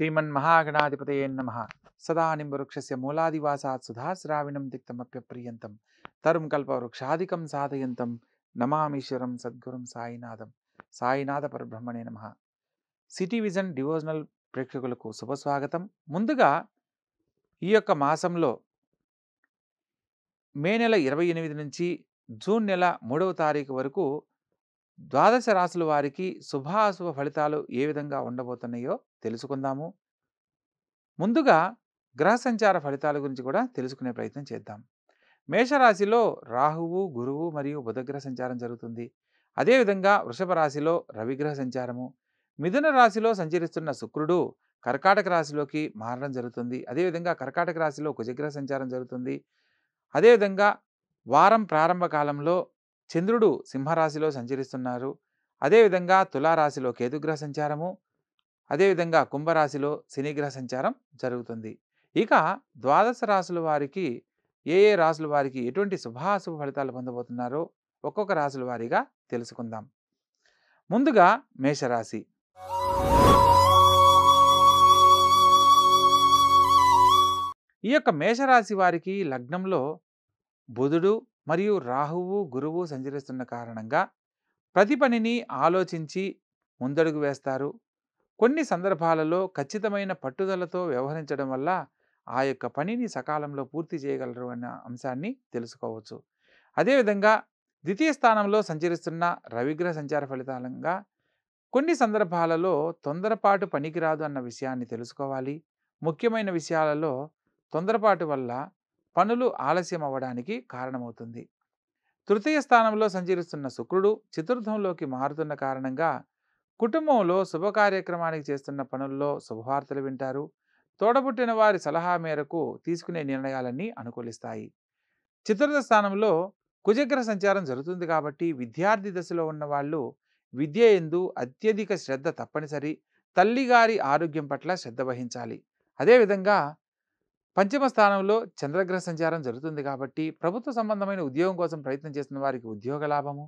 శ్రీమన్మహాగణాధిపతయే నమ సదానింబవృక్షస్య మూలాదివాసాత్ సుధాశ్రావిణం దిక్తమప్యప్రియంతం తరుం కల్పవృక్షాదికం సాధయంతం నమామీశ్వరం సద్గురం సాయినాథం సాయినాథ పరబ్రహ్మణే నమ సిటీ విజన్ డివోజనల్ ప్రేక్షకులకు శుభస్వాగతం. ముందుగా ఈ యొక్క మాసంలో మే నెల ఇరవై ఎనిమిది నుంచి జూన్ నెల మూడవ తారీఖు వరకు ద్వాదశ రాశుల వారికి శుభాశుభ ఫలితాలు ఏ విధంగా ఉండబోతున్నాయో తెలుసుకుందాము. ముందుగా గ్రహ సంచార ఫలితాల గురించి కూడా తెలుసుకునే ప్రయత్నం చేద్దాం. మేషరాశిలో రాహువు గురువు మరియు బుధగ్రహ సంచారం జరుగుతుంది. అదేవిధంగా వృషభ రాశిలో రవిగ్రహ సంచారము. మిథున రాశిలో సంచరిస్తున్న శుక్రుడు కర్కాటక రాశిలోకి మారడం జరుగుతుంది. అదేవిధంగా కర్కాటక రాశిలో కుజగ్రహ సంచారం జరుగుతుంది. అదేవిధంగా వారం ప్రారంభ కాలంలో చంద్రుడు సింహరాశిలో సంచరిస్తున్నారు. అదేవిధంగా తులారాశిలో కేతుగ్రహ సంచారము అదేవిధంగా కుంభరాశిలో శనిగ్రహ సంచారం జరుగుతుంది. ఇక ద్వాదశ రాశుల వారికి ఏ ఏ రాశుల వారికి ఎటువంటి శుభాశుభ ఫలితాలు పొందబోతున్నారో ఒక్కొక్క రాశుల వారీగా తెలుసుకుందాం. ముందుగా మేషరాశి. ఈ యొక్క మేషరాశి వారికి లగ్నంలో బుధుడు మరియు రాహువు గురువు సంచరిస్తున్న కారణంగా ప్రతి పనిని ఆలోచించి ముందడుగు వేస్తారు. కొన్ని సందర్భాలలో ఖచ్చితమైన పట్టుదలతో వ్యవహరించడం వల్ల ఆ యొక్క పనిని సకాలంలో పూర్తి చేయగలరు అన్న అంశాన్ని తెలుసుకోవచ్చు. అదేవిధంగా ద్వితీయ స్థానంలో సంచరిస్తున్న రవిగ్రహ సంచార ఫలితాలంగా కొన్ని సందర్భాలలో తొందరపాటు పనికిరాదు అన్న విషయాన్ని తెలుసుకోవాలి. ముఖ్యమైన విషయాలలో తొందరపాటు వల్ల పనులు ఆలస్యం అవ్వడానికి కారణమవుతుంది. తృతీయ స్థానంలో సంచరిస్తున్న శుక్రుడు చతుర్థంలోకి మారుతున్న కారణంగా కుటుంబంలో శుభకార్యక్రమానికి చేస్తున్న పనుల్లో శుభవార్తలు వింటారు. తోడబుట్టిన వారి సలహా మేరకు తీసుకునే నిర్ణయాలన్నీ అనుకూలిస్తాయి. చతుర్థ స్థానంలో కుజగ్రహ సంచారం జరుగుతుంది కాబట్టి విద్యార్థి దశలో ఉన్న వాళ్ళు విద్య ఎందు అత్యధిక శ్రద్ధ తప్పనిసరి. తల్లిగారి ఆరోగ్యం పట్ల శ్రద్ధ వహించాలి. అదేవిధంగా పంచమ స్థానంలో చంద్రగ్రహ సంచారం జరుగుతుంది కాబట్టి ప్రభుత్వ సంబంధమైన ఉద్యోగం కోసం ప్రయత్నం చేస్తున్న వారికి ఉద్యోగ లాభము.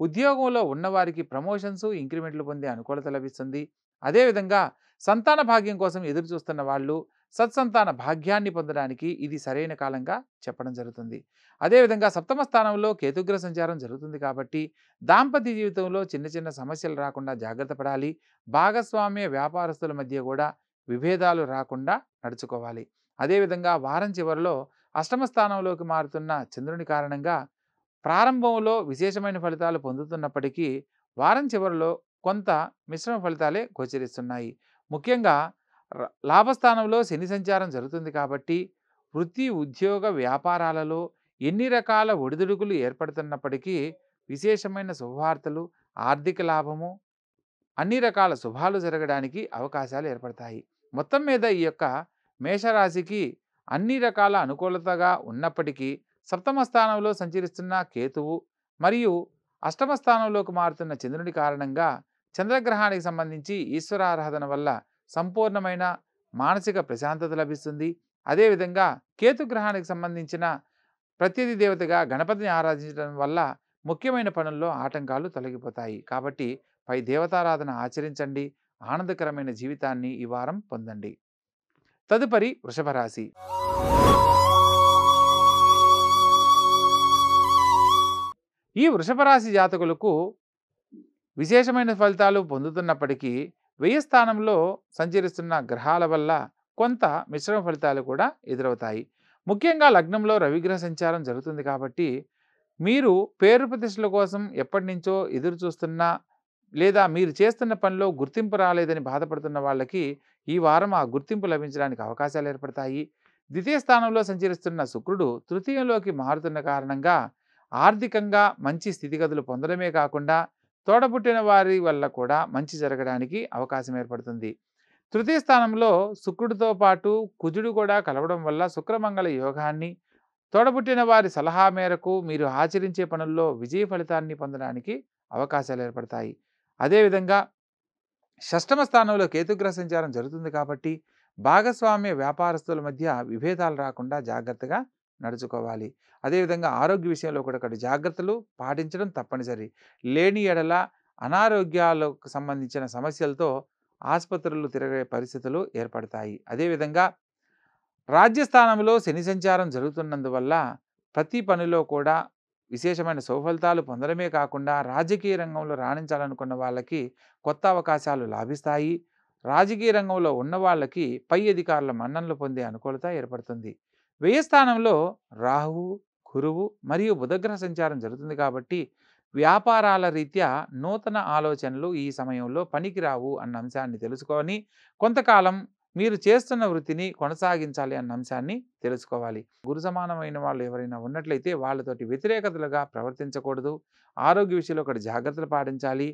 ఉద్యోగంలో ఉన్నవారికి ప్రమోషన్స్ ఇంక్రిమెంట్లు పొందే అనుకూలత లభిస్తుంది. అదేవిధంగా సంతాన భాగ్యం కోసం ఎదురు చూస్తున్న వాళ్ళు సత్సంతాన భాగ్యాన్ని పొందడానికి ఇది సరైన కాలంగా చెప్పడం జరుగుతుంది. అదేవిధంగా సప్తమ స్థానంలో కేతుగ్రహ సంచారం జరుగుతుంది కాబట్టి దాంపత్య జీవితంలో చిన్న చిన్న సమస్యలు రాకుండా జాగ్రత్త పడాలి. భాగస్వామ్య వ్యాపారస్తుల మధ్య కూడా విభేదాలు రాకుండా నడుచుకోవాలి. అదేవిధంగా వారం చివరిలో అష్టమ స్థానంలోకి మారుతున్న చంద్రుని కారణంగా ప్రారంభంలో విశేషమైన ఫలితాలు పొందుతున్నప్పటికీ వారం చివరిలో కొంత మిశ్రమ ఫలితాలే గోచరిస్తున్నాయి. ముఖ్యంగా లాభస్థానంలో శని సంచారం జరుగుతుంది కాబట్టి వృత్తి ఉద్యోగ వ్యాపారాలలో ఎన్ని రకాల ఒడిదుడుకులు ఏర్పడుతున్నప్పటికీ విశేషమైన శుభవార్తలు ఆర్థిక లాభము అన్ని రకాల శుభాలు జరగడానికి అవకాశాలు ఏర్పడతాయి. మొత్తం మీద ఈ యొక్క మేషరాశికి అన్ని రకాల అనుకూలతగా ఉన్నప్పటికీ సప్తమ స్థానంలో సంచరిస్తున్న కేతువు మరియు అష్టమ స్థానంలోకి మారుతున్న చంద్రుని కారణంగా చంద్రగ్రహానికి సంబంధించి ఈశ్వరారాధన వల్ల సంపూర్ణమైన మానసిక ప్రశాంతత లభిస్తుంది. అదేవిధంగా కేతు గ్రహానికి సంబంధించిన ప్రత్యధి దేవతగా గణపతిని ఆరాధించడం వల్ల ముఖ్యమైన పనుల్లో ఆటంకాలు తొలగిపోతాయి. కాబట్టి పై దేవతారాధన ఆచరించండి. ఆనందకరమైన జీవితాన్ని ఈ వారం పొందండి. తదుపరి వృషభ రాశి ఈ వృషభ రాశి జాతకులకు విశేషమైన ఫలితాలు పొందుతున్నప్పటికీ వ్యయ స్థానంలో సంచరిస్తున్న గ్రహాల వల్ల కొంత మిశ్రమ ఫలితాలు కూడా ఎదురవుతాయి. ముఖ్యంగా లగ్నంలో రవిగ్రహ సంచారం జరుగుతుంది కాబట్టి మీరు పేరు ప్రతిష్టల కోసం ఎప్పటి నుంచో ఎదురు చూస్తున్న లేదా మీరు చేస్తున్న పనిలో గుర్తింపు రాలేదని బాధపడుతున్న వాళ్ళకి ఈ వారం ఆ గుర్తింపు లభించడానికి అవకాశాలు ఏర్పడతాయి. ద్వితీయ స్థానంలో సంచరిస్తున్న శుక్రుడు తృతీయంలోకి మారుతున్న కారణంగా ఆర్థికంగా మంచి స్థితిగతులు పొందడమే కాకుండా తోడబుట్టిన వారి వల్ల కూడా మంచి జరగడానికి అవకాశం ఏర్పడుతుంది. తృతీయ స్థానంలో శుక్రుడితో పాటు కుజుడు కూడా కలవడం వల్ల శుక్రమంగళ యోగాన్ని తోడబుట్టిన వారి సలహా మేరకు మీరు ఆచరించే పనుల్లో విజయ ఫలితాన్ని పొందడానికి అవకాశాలు ఏర్పడతాయి. అదేవిధంగా షష్టమ స్థానంలో కేతుగ్రహ సంచారం జరుగుతుంది కాబట్టి భాగస్వామ్య వ్యాపారస్తుల మధ్య విభేదాలు రాకుండా జాగ్రత్తగా నడుచుకోవాలి. అదేవిధంగా ఆరోగ్య విషయంలో కూడా కొన్ని జాగ్రత్తలు పాటించడం తప్పనిసరి. లేని ఎడల అనారోగ్యాలకు సంబంధించిన సమస్యలతో ఆసుపత్రులు తిరగే పరిస్థితులు ఏర్పడతాయి. అదేవిధంగా రాజ్యస్థానంలో శని సంచారం జరుగుతున్నందువల్ల ప్రతి పనిలో కూడా విశేషమైన సౌఫలితాలు పొందడమే కాకుండా రాజకీయ రంగంలో రాణించాలనుకున్న వాళ్ళకి కొత్త అవకాశాలు లాభిస్తాయి. రాజకీయ రంగంలో ఉన్న వాళ్ళకి పై అధికారుల మన్ననలు పొందే అనుకూలత ఏర్పడుతుంది. వ్యయ స్థానంలో రాహువు గురువు మరియు బుధగ్రహ సంచారం జరుగుతుంది కాబట్టి వ్యాపారాల రీత్యా నూతన ఆలోచనలు ఈ సమయంలో పనికిరావు అన్న అంశాన్ని తెలుసుకొని కొంతకాలం మీరు చేస్తున్న వృత్తిని కొనసాగించాలి అన్న అంశాన్ని తెలుసుకోవాలి. గురు సమానమైన వాళ్ళు ఎవరైనా ఉన్నట్లయితే వాళ్ళతోటి వ్యతిరేకతలుగా ప్రవర్తించకూడదు. ఆరోగ్య విషయంలో ఒకటి జాగ్రత్తలు పాటించాలి.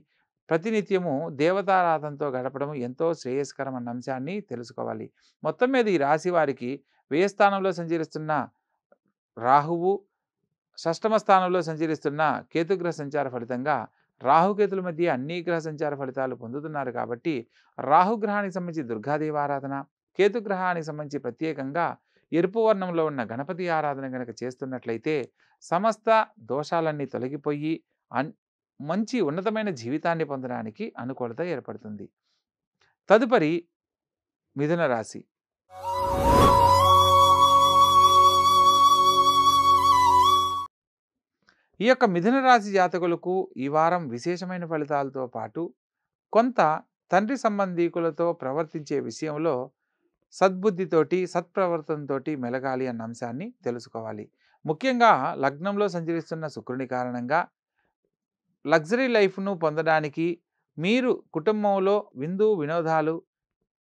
ప్రతినిత్యము దేవతారాధనతో గడపడం ఎంతో శ్రేయస్కరం అన్న అంశాన్ని తెలుసుకోవాలి. మొత్తం మీద ఈ రాశి వారికి వ్యయస్థానంలో సంచరిస్తున్న రాహువు షష్టమ స్థానంలో సంచరిస్తున్న కేతుగ్రహ సంచార ఫలితంగా రాహుకేతుల మధ్య అన్ని గ్రహ సంచార ఫలితాలు పొందుతున్నారు కాబట్టి రాహుగ్రహానికి సంబంధించి దుర్గాదేవి ఆరాధన కేతుగ్రహానికి సంబంధించి ప్రత్యేకంగా ఎరుపు వర్ణంలో ఉన్న గణపతి ఆరాధన కనుక చేస్తున్నట్లయితే సమస్త దోషాలన్నీ తొలగిపోయి అన్ మంచి ఉన్నతమైన జీవితాన్ని పొందడానికి అనుకూలత ఏర్పడుతుంది. తదుపరి మిథున రాశి. ఈ యొక్క మిథున రాశి జాతకులకు ఈ వారం విశేషమైన ఫలితాలతో పాటు కొంత తండ్రి సంబంధీకులతో ప్రవర్తించే విషయంలో సద్బుద్ధితోటి సత్ప్రవర్తనతోటి మెలగాలి అన్న అంశాన్ని తెలుసుకోవాలి. ముఖ్యంగా లగ్నంలో సంచరిస్తున్న శుక్రుని కారణంగా లగ్జరీ లైఫ్ను పొందడానికి మీరు కుటుంబంలో విందు వినోదాలు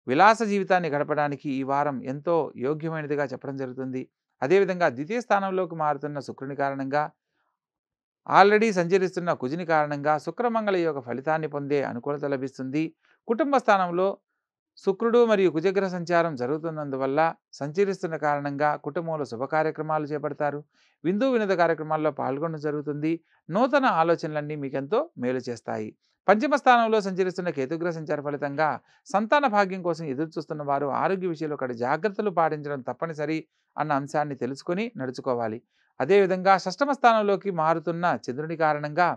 విలాస జీవితాన్ని గడపడానికి ఈ వారం ఎంతో యోగ్యమైనదిగా చెప్పడం జరుగుతుంది. అదేవిధంగా ద్వితీయ స్థానంలోకి మారుతున్న శుక్రుని కారణంగా ఆల్రెడీ సంచరిస్తున్న కుజుని కారణంగా శుక్రమంగళ యొక్క ఫలితాన్ని పొందే అనుకూలత లభిస్తుంది. కుటుంబ స్థానంలో శుక్రుడు మరియు కుజగ్రహ సంచారం జరుగుతున్నందువల్ల సంచరిస్తున్న కారణంగా కుటుంబంలో శుభ కార్యక్రమాలు చేపడతారు. విందు వినోద కార్యక్రమాల్లో పాల్గొనడం జరుగుతుంది. నూతన ఆలోచనలన్నీ మీకెంతో మేలు చేస్తాయి. పంచమ స్థానంలో సంచరిస్తున్న కేతుగ్రహ సంచార ఫలితంగా సంతాన భాగ్యం కోసం ఎదురు చూస్తున్న వారు ఆరోగ్య విషయంలో ఒకటి జాగ్రత్తలు పాటించడం తప్పనిసరి అన్న అంశాన్ని తెలుసుకొని నడుచుకోవాలి. అదేవిధంగా షష్టమ స్థానంలోకి మారుతున్న చంద్రుని కారణంగా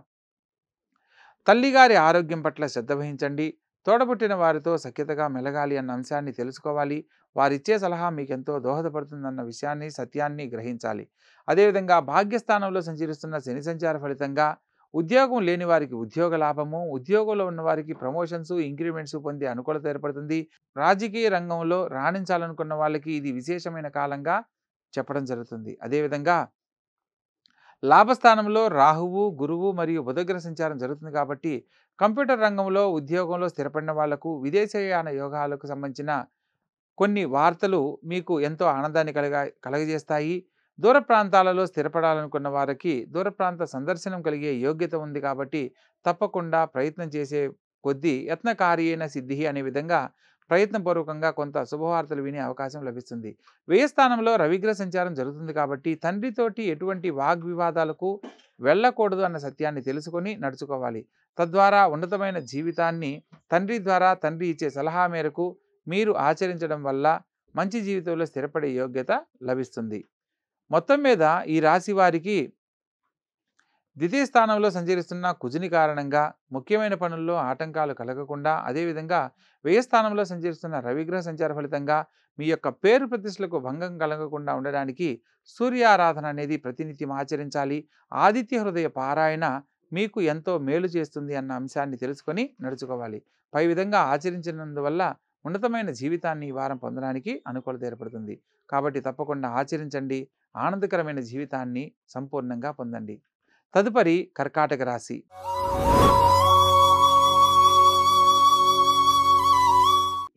తల్లిగారి ఆరోగ్యం పట్ల శ్రద్ధ వహించండి. తోడబుట్టిన వారితో సఖ్యతగా మెలగాలి అన్న అంశాన్ని తెలుసుకోవాలి. వారిచ్చే సలహా మీకు ఎంతో దోహదపడుతుందన్న విషయాన్ని సత్యాన్ని గ్రహించాలి. అదేవిధంగా భాగ్యస్థానంలో సంచరిస్తున్న శని సంచార ఫలితంగా ఉద్యోగం లేని వారికి ఉద్యోగ లాభము ఉద్యోగంలో ఉన్న వారికి ప్రమోషన్స్ ఇంక్రిమెంట్స్ పొందే అనుకూలత ఏర్పడుతుంది. రాజకీయ రంగంలో రాణించాలనుకున్న వాళ్ళకి ఇది విశేషమైన కాలంగా చెప్పడం జరుగుతుంది. అదేవిధంగా లాభస్థానంలో రాహువు గురువు మరియు బుధగ్రహ సంచారం జరుగుతుంది కాబట్టి కంప్యూటర్ రంగంలో ఉద్యోగంలో స్థిరపడిన వాళ్ళకు విదేశయాన యోగాలకు సంబంధించిన కొన్ని వార్తలు మీకు ఎంతో ఆనందాన్ని కలగ కలగజేస్తాయి. దూర ప్రాంతాలలో స్థిరపడాలనుకున్న వారికి దూర ప్రాంత సందర్శనం కలిగే యోగ్యత ఉంది కాబట్టి తప్పకుండా ప్రయత్నం చేసే కొద్దీ యత్నకారి అయిన సిద్ధి అనే విధంగా ప్రయత్నపూర్వకంగా కొంత శుభవార్తలు వినే అవకాశం లభిస్తుంది. వేయస్థానంలో రవిగ్రహ సంచారం జరుగుతుంది కాబట్టి తండ్రితోటి ఎటువంటి వాగ్వివాదాలకు వెళ్ళకూడదు అన్న సత్యాన్ని తెలుసుకొని నడుచుకోవాలి. తద్వారా ఉన్నతమైన జీవితాన్ని తండ్రి ద్వారా తండ్రి ఇచ్చే సలహా మేరకు మీరు ఆచరించడం వల్ల మంచి జీవితంలో స్థిరపడే యోగ్యత లభిస్తుంది. మొత్తం మీద ఈ రాశి వారికి ద్వితీయ స్థానంలో సంచరిస్తున్న కుజుని కారణంగా ముఖ్యమైన పనుల్లో ఆటంకాలు కలగకుండా అదేవిధంగా వ్యయ స్థానంలో సంచరిస్తున్న రవిగ్రహ సంచార ఫలితంగా మీ యొక్క పేరు ప్రతిష్టలకు భంగం కలగకుండా ఉండడానికి సూర్యారాధన అనేది ప్రతినిత్యం ఆచరించాలి. ఆదిత్య హృదయ పారాయణ మీకు ఎంతో మేలు చేస్తుంది అన్న అంశాన్ని తెలుసుకొని నడుచుకోవాలి. పై విధంగా ఆచరించినందువల్ల ఉన్నతమైన జీవితాన్ని ఈ వారం పొందడానికి అనుకూలత ఏర్పడుతుంది. కాబట్టి తప్పకుండా ఆచరించండి. ఆనందకరమైన జీవితాన్ని సంపూర్ణంగా పొందండి. తదుపరి కర్కాటక రాశి.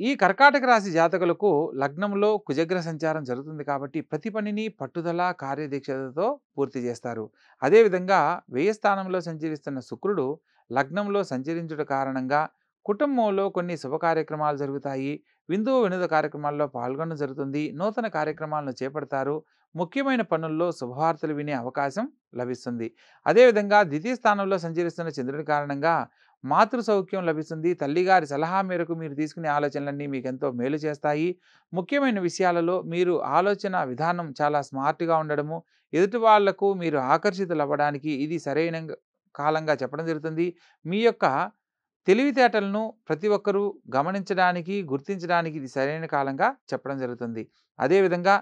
ఈ కర్కాటక రాశి జాతకులకు లగ్నంలో కుజగ్ర సంచారం జరుగుతుంది కాబట్టి ప్రతి పనిని పట్టుదల కార్యదీక్షతతో పూర్తి చేస్తారు. అదేవిధంగా వ్యయ స్థానంలో సంచరిస్తున్న శుక్రుడు లగ్నంలో సంచరించుట కారణంగా కుటుంబంలో కొన్ని శుభ కార్యక్రమాలు జరుగుతాయి. విందు వినోద కార్యక్రమాల్లో పాల్గొనడం జరుగుతుంది. నూతన కార్యక్రమాలను చేపడతారు. ముఖ్యమైన పనుల్లో శుభవార్తలు వినే అవకాశం లభిస్తుంది. అదేవిధంగా ద్వితీయ స్థానంలో సంచరిస్తున్న చంద్రుని కారణంగా మాతృ సౌఖ్యం లభిస్తుంది. తల్లిగారి సలహా మేరకు మీరు తీసుకునే ఆలోచనలన్నీ మీకు ఎంతో మేలు చేస్తాయి. ముఖ్యమైన విషయాలలో మీరు ఆలోచన విధానం చాలా స్మార్ట్గా ఉండడము ఎదుటి వాళ్ళకు మీరు ఆకర్షితులు అవ్వడానికి ఇది సరైన కాలంగా చెప్పడం జరుగుతుంది. మీ యొక్క తెలివితేటలను ప్రతి ఒక్కరూ గమనించడానికి గుర్తించడానికి ఇది సరైన కాలంగా చెప్పడం జరుగుతుంది. అదేవిధంగా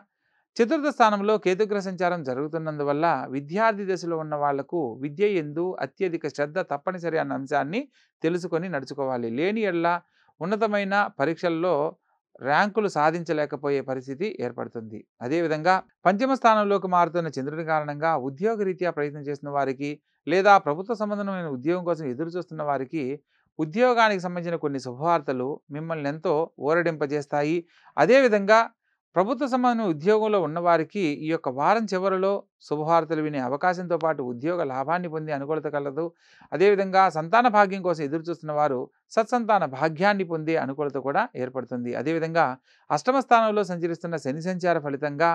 చతుర్థ స్థానంలో కేతుగ్రహ సంచారం జరుగుతున్నందువల్ల విద్యార్థి దశలో ఉన్న వాళ్ళకు విద్య ఎందు అత్యధిక శ్రద్ధ తప్పనిసరి అన్న అంశాన్ని తెలుసుకొని నడుచుకోవాలి. లేని ఎడల ఉన్నతమైన పరీక్షల్లో ర్యాంకులు సాధించలేకపోయే పరిస్థితి ఏర్పడుతుంది. అదేవిధంగా పంచమ స్థానంలోకి మారుతున్న చంద్రుడి కారణంగా ఉద్యోగరీత్యా ప్రయత్నం చేస్తున్న వారికి లేదా ప్రభుత్వ సంబంధమైన ఉద్యోగం కోసం ఎదురు చూస్తున్న వారికి ఉద్యోగానికి సంబంధించిన కొన్ని శుభవార్తలు మిమ్మల్ని ఎంతో ఊరడింపజేస్తాయి. అదేవిధంగా ప్రభుత్వ సంబంధమైన ఉద్యోగంలో ఉన్నవారికి ఈ యొక్క వారం చివరిలో శుభవార్తలు వినే అవకాశంతో పాటు ఉద్యోగ లాభాన్ని పొందే అనుకూలత కలదు. అదేవిధంగా సంతాన భాగ్యం కోసం ఎదురు చూస్తున్న వారు సత్సంతాన భాగ్యాన్ని పొందే అనుకూలత కూడా ఏర్పడుతుంది. అదేవిధంగా అష్టమ స్థానంలో సంచరిస్తున్న శని సంచార ఫలితంగా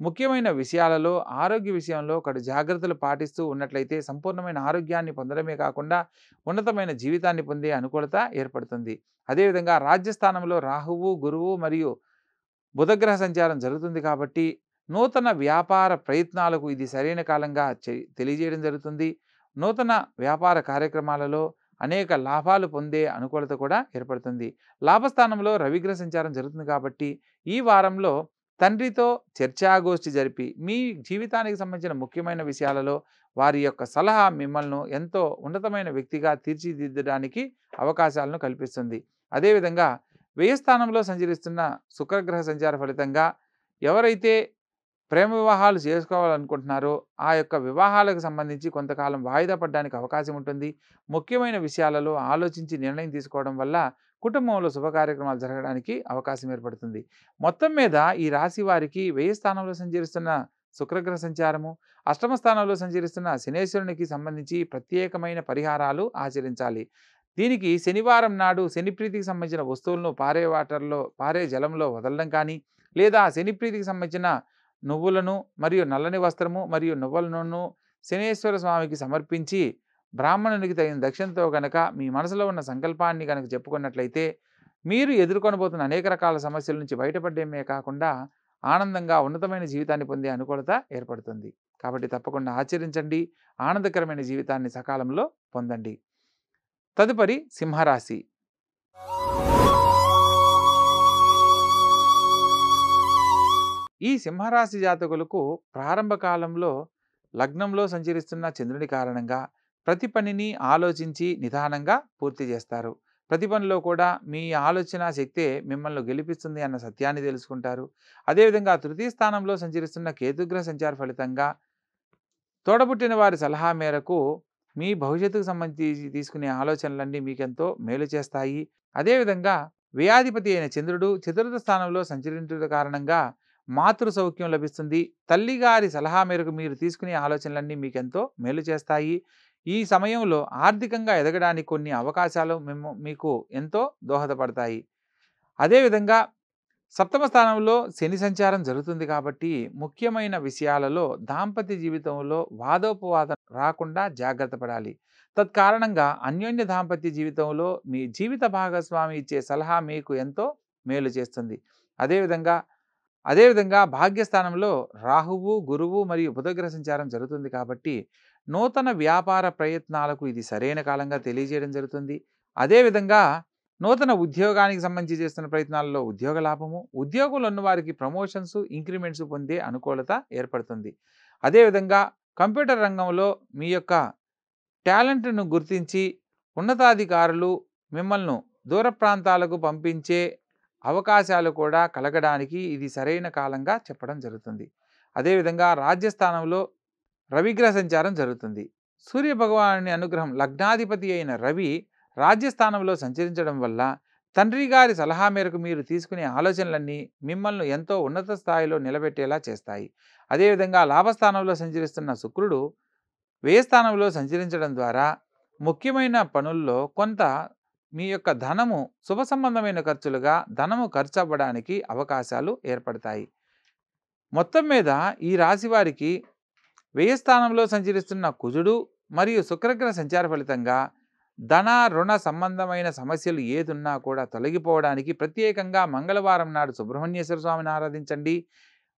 ముఖ్యమైన విషయాలలో ఆరోగ్య విషయంలో ఒకటి జాగ్రత్తలు పాటిస్తూ ఉన్నట్లయితే సంపూర్ణమైన ఆరోగ్యాన్ని పొందడమే కాకుండా ఉన్నతమైన జీవితాన్ని పొందే అనుకూలత ఏర్పడుతుంది. అదేవిధంగా రాజ్యస్థానంలో రాహువు గురువు మరియు బుధగ్రహ సంచారం జరుగుతుంది కాబట్టి నూతన వ్యాపార ప్రయత్నాలకు ఇది సరైన కాలంగా తెలియజేయడం జరుగుతుంది. నూతన వ్యాపార కార్యక్రమాలలో అనేక లాభాలు పొందే అనుకూలత కూడా ఏర్పడుతుంది. లాభస్థానంలో రవిగ్రహ సంచారం జరుగుతుంది కాబట్టి ఈ వారంలో తండ్రితో చర్చాగోష్ఠి జరిపి మీ జీవితానికి సంబంధించిన ముఖ్యమైన విషయాలలో వారి యొక్క సలహా మిమ్మల్ని ఎంతో ఉన్నతమైన వ్యక్తిగా తీర్చిదిద్దడానికి అవకాశాలను కల్పిస్తుంది. అదేవిధంగా వ్యయస్థానంలో సంచరిస్తున్న శుక్రగ్రహ సంచార ఫలితంగా ఎవరైతే ప్రేమ వివాహాలు చేసుకోవాలనుకుంటున్నారో ఆ యొక్క వివాహాలకు సంబంధించి కొంతకాలం వాయిదా పడడానికి అవకాశం ఉంటుంది. ముఖ్యమైన విషయాలలో ఆలోచించి నిర్ణయం తీసుకోవడం వల్ల కుటుంబంలో శుభ కార్యక్రమాలు జరగడానికి అవకాశం ఏర్పడుతుంది. మొత్తం మీద ఈ రాశి వారికి వ్యయ స్థానంలో సంచరిస్తున్న శుక్రగ్రహ సంచారము అష్టమ స్థానంలో సంచరిస్తున్న శనేశ్వరునికి సంబంధించి ప్రత్యేకమైన పరిహారాలు ఆచరించాలి. దీనికి శనివారం నాడు శనిప్రీతికి సంబంధించిన వస్తువులను పారే వాటర్లో పారే జలంలో వదలడం కానీ లేదా శనిప్రీతికి సంబంధించిన నువ్వులను మరియు నల్లని వస్త్రము మరియు నువ్వుల నూనెను శనేశ్వర స్వామికి సమర్పించి బ్రాహ్మణునికి తగిన దక్షిణతో గనక మీ మనసులో ఉన్న సంకల్పాన్ని కనుక చెప్పుకున్నట్లయితే మీరు ఎదుర్కొనబోతున్న అనేక రకాల సమస్యల నుంచి బయటపడేమే కాకుండా ఆనందంగా ఉన్నతమైన జీవితాన్ని పొందే అనుకూలత ఏర్పడుతుంది. కాబట్టి తప్పకుండా ఆచరించండి. ఆనందకరమైన జీవితాన్ని సకాలంలో పొందండి. తదుపరి సింహరాశి. ఈ సింహరాశి జాతకులకు ప్రారంభ కాలంలో లగ్నంలో సంచరిస్తున్న చంద్రుని కారణంగా ప్రతి పనిని ఆలోచించి నిదానంగా పూర్తి చేస్తారు. ప్రతి పనిలో కూడా మీ ఆలోచన శక్తే మిమ్మల్ని గెలిపిస్తుంది అన్న సత్యాన్ని తెలుసుకుంటారు. అదేవిధంగా తృతీయ స్థానంలో సంచరిస్తున్న కేతుగ్రహ సంచార ఫలితంగా తోడబుట్టిన వారి సలహా మేరకు మీ భవిష్యత్తుకు సంబంధించి తీసుకునే ఆలోచనలన్నీ మీకెంతో మేలు చేస్తాయి. అదేవిధంగా వ్యాధిపతి అయిన చంద్రుడు చతుర్థ స్థానంలో సంచరించడం కారణంగా మాతృ సౌఖ్యం లభిస్తుంది. తల్లిగారి సలహా మేరకు మీరు తీసుకునే ఆలోచనలన్నీ మీకెంతో మేలు చేస్తాయి. ఈ సమయంలో ఆర్థికంగా ఎదగడానికి కొన్ని అవకాశాలు మేము మీకు ఎంతో దోహదపడతాయి. అదేవిధంగా సప్తమ స్థానంలో శని సంచారం జరుగుతుంది కాబట్టి ముఖ్యమైన విషయాలలో దాంపత్య జీవితంలో వాదోపవాదం రాకుండా జాగ్రత్త పడాలి. తత్కారణంగా అన్యోన్య దాంపత్య జీవితంలో మీ జీవిత భాగస్వామి ఇచ్చే సలహా మీకు ఎంతో మేలు చేస్తుంది. అదేవిధంగా అదేవిధంగా భాగ్యస్థానంలో రాహువు గురువు మరియు బుధగ్రహ సంచారం జరుగుతుంది కాబట్టి నూతన వ్యాపార ప్రయత్నాలకు ఇది సరైన కాలంగా తెలియజేయడం జరుగుతుంది. అదేవిధంగా నూతన ఉద్యోగానికి సంబంధించి చేస్తున్న ప్రయత్నాల్లో ఉద్యోగ లాభము ఉద్యోగులు ఉన్న వారికి ప్రమోషన్స్ ఇంక్రిమెంట్స్ పొందే అనుకూలత ఏర్పడుతుంది. అదేవిధంగా కంప్యూటర్ రంగంలో మీ యొక్క టాలెంట్ను గుర్తించి ఉన్నతాధికారులు మిమ్మల్ని దూర ప్రాంతాలకు పంపించే అవకాశాలు కూడా కలగడానికి ఇది సరైన కాలంగా చెప్పడం జరుగుతుంది. అదేవిధంగా రాజ్యస్థానంలో రవిగ్రహ సంచారం జరుగుతుంది. సూర్య భగవానుని అనుగ్రహం లగ్నాధిపతి అయిన రవి రాజ్యస్థానంలో సంచరించడం వల్ల తండ్రి గారి సలహా మేరకు మీరు తీసుకునే ఆలోచనలన్నీ మిమ్మల్ని ఎంతో ఉన్నత స్థాయిలో నిలబెట్టేలా చేస్తాయి. అదేవిధంగా లాభస్థానంలో సంచరిస్తున్న శుక్రుడు వ్యయస్థానంలో సంచరించడం ద్వారా ముఖ్యమైన పనుల్లో కొంత మీ యొక్క ధనము శుభ సంబంధమైన ఖర్చులుగా ధనము ఖర్చు అవ్వడానికి అవకాశాలు ఏర్పడతాయి. మొత్తం మీద ఈ రాశి వారికి వ్యయస్థానంలో సంచరిస్తున్న కుజుడు మరియు శుక్రగ్రహ సంచార ఫలితంగా ధన రుణ సంబంధమైన సమస్యలు ఏదున్నా కూడా తొలగిపోవడానికి ప్రత్యేకంగా మంగళవారం నాడు సుబ్రహ్మణ్యేశ్వర స్వామిని ఆరాధించండి.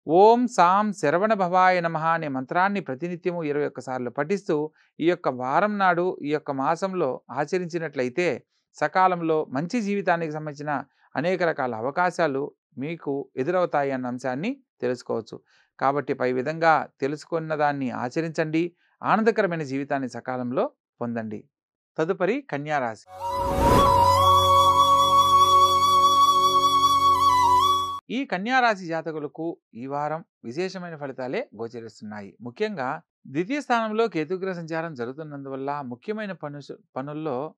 ఓం సాం శరవణ భవాయ నమ అనే మంత్రాన్ని ప్రతినిత్యము ఇరవై ఒక్కసార్లు పఠిస్తూ ఈ యొక్క వారం నాడు ఈ యొక్క మాసంలో ఆచరించినట్లయితే సకాలంలో మంచి జీవితానికి సంబంధించిన అనేక రకాల అవకాశాలు మీకు ఎదురవుతాయి అన్న అంశాన్ని తెలుసుకోవచ్చు. కాబట్టి పై విధంగా తెలుసుకున్న దాన్ని ఆచరించండి. ఆనందకరమైన జీవితాన్ని సకాలంలో పొందండి. తదుపరి కన్యారాశి ఈ కన్యారాశి జాతకులకు ఈ వారం విశేషమైన ఫలితాలే గోచరిస్తున్నాయి. ముఖ్యంగా ద్వితీయ స్థానంలో కేతుగ్రహ సంచారం జరుగుతున్నందువల్ల ముఖ్యమైన పను పనుల్లో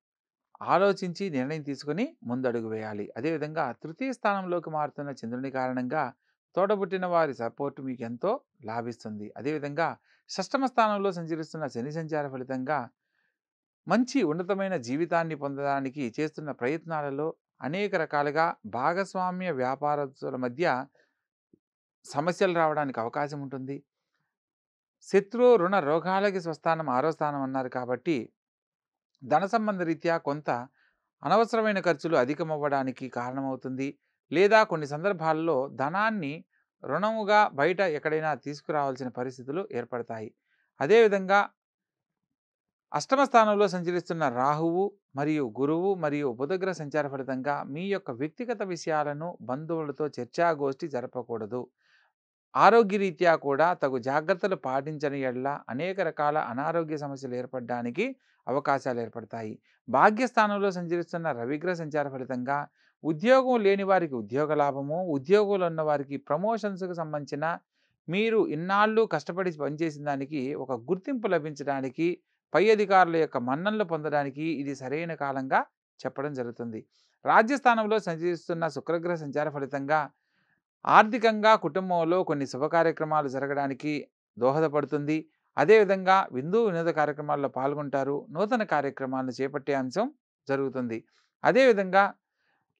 ఆలోచించి నిర్ణయం తీసుకుని ముందడుగు వేయాలి. అదేవిధంగా తృతీయ స్థానంలోకి మారుతున్న చంద్రుని కారణంగా తోడబుట్టిన వారి సపోర్ట్ మీకు ఎంతో లాభిస్తుంది. అదేవిధంగా షష్టమ స్థానంలో సంచరిస్తున్న శని సంచార ఫలితంగా మంచి ఉన్నతమైన జీవితాన్ని పొందడానికి చేస్తున్న ప్రయత్నాలలో అనేక రకాలుగా భాగస్వామ్య వ్యాపారస్తుల మధ్య సమస్యలు రావడానికి అవకాశం ఉంటుంది. శత్రు రుణ రోగాలకి స్వస్థానం ఆరో స్థానం అన్నారు కాబట్టి ధన సంబంధ రీత్యా కొంత అనవసరమైన ఖర్చులు అధికమవ్వడానికి కారణమవుతుంది. లేదా కొన్ని సందర్భాల్లో ధనాన్ని రుణముగా బయట ఎక్కడైనా తీసుకురావాల్సిన పరిస్థితులు ఏర్పడతాయి. అదేవిధంగా అష్టమ స్థానంలో సంచరిస్తున్న రాహువు మరియు గురువు మరియు బుధగ్రహ సంచార ఫలితంగా మీ యొక్క వ్యక్తిగత విషయాలను బంధువులతో చర్చాగోష్ఠి జరపకూడదు. ఆరోగ్యరీత్యా కూడా తగు జాగ్రత్తలు పాటించని ఎడల అనేక రకాల అనారోగ్య సమస్యలు ఏర్పడడానికి అవకాశాలు ఏర్పడతాయి. భాగ్యస్థానంలో సంచరిస్తున్న రవిగ్రహ సంచార ఫలితంగా ఉద్యోగం లేని వారికి ఉద్యోగ లాభము ఉద్యోగులు ఉన్న వారికి ప్రమోషన్స్కు సంబంధించిన మీరు ఇన్నాళ్ళు కష్టపడి పనిచేసిన దానికి ఒక గుర్తింపు లభించడానికి పై అధికారుల యొక్క మన్ననలు పొందడానికి ఇది సరైన కాలంగా చెప్పడం జరుగుతుంది. రాజ్యస్థానంలో సంచరిస్తున్న శుక్రగ్రహ సంచార ఫలితంగా ఆర్థికంగా కుటుంబంలో కొన్ని శుభ కార్యక్రమాలు జరగడానికి దోహదపడుతుంది. అదేవిధంగా విందు వినోద కార్యక్రమాల్లో పాల్గొంటారు. నూతన కార్యక్రమాలను చేపట్టే అంశం జరుగుతుంది. అదేవిధంగా